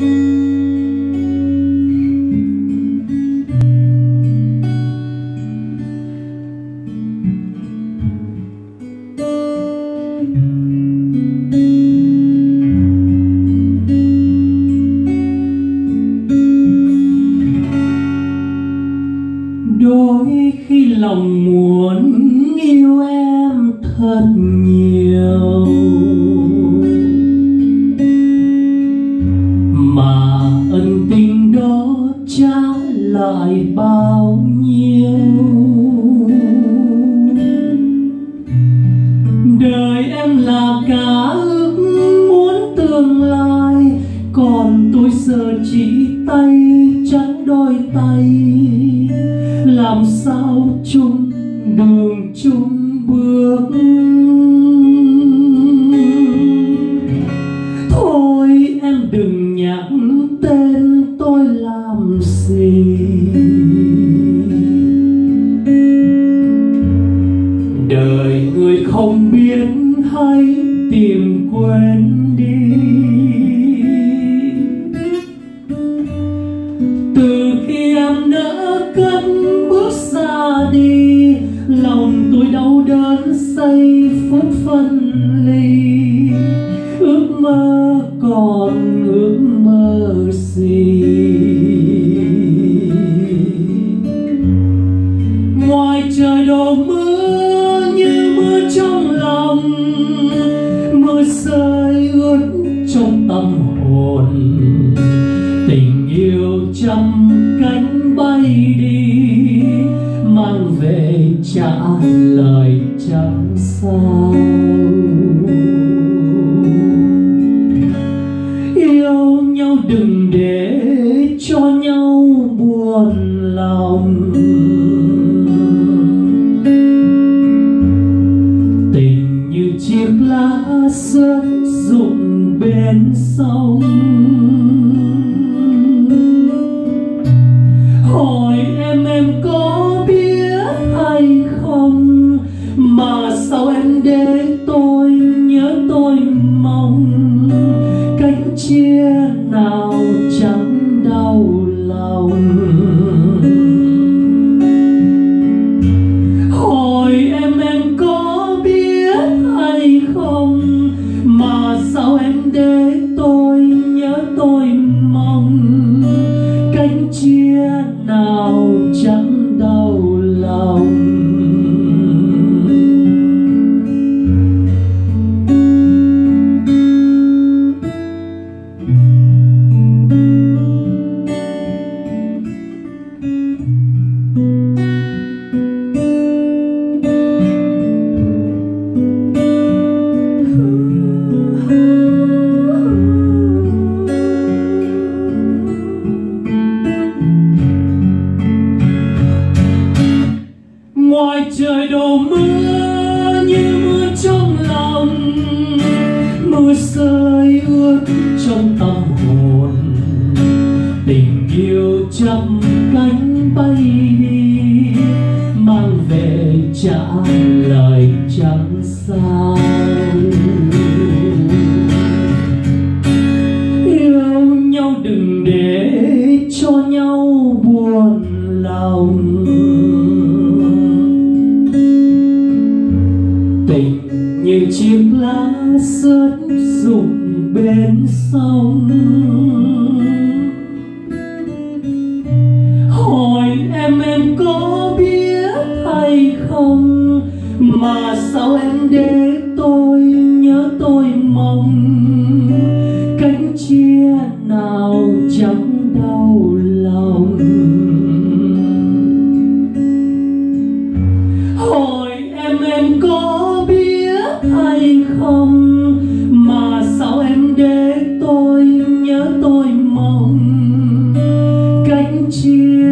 đôi khi lòng muốn yêu em thật nhiều. Giờ chỉ tay trắng đôi tay. Làm sao chung đường, chung bước? Thôi em đừng nhắc tên, tôi làm gì? Đời người không biết hay tìm đau say phút phân ly. Ước mơ còn ước mơ gì? Ngoài trời đổ mưa như mưa trong lòng, mưa rơi ướt trong tâm hồn. Tình yêu trăm cánh bay đi trả lời chẳng sao. Yêu nhau đừng để cho nhau buồn lòng. Tình như chiếc lá rớt rụng bên sông. Hỏi nào chẳng đau lòng. Hỏi em em có biết hay không? Mà sao em để tôi nhớ tôi mong? Cánh chia nào chẳng mưa như mưa trong lòng. Mưa rơi ướt trong tâm hồn. Tình yêu trăm cánh bay đi, mang về trả lời nhìn chim lá sớt rụng bên sông. Hỏi em em có biết hay không? Mà sao em để tôi nhớ tôi mong? Cánh chia nào chẳng đau lòng? Hỏi em em có không mà sao em để tôi nhớ tôi mong cánh chim.